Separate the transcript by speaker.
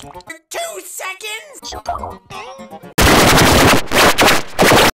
Speaker 1: Two seconds?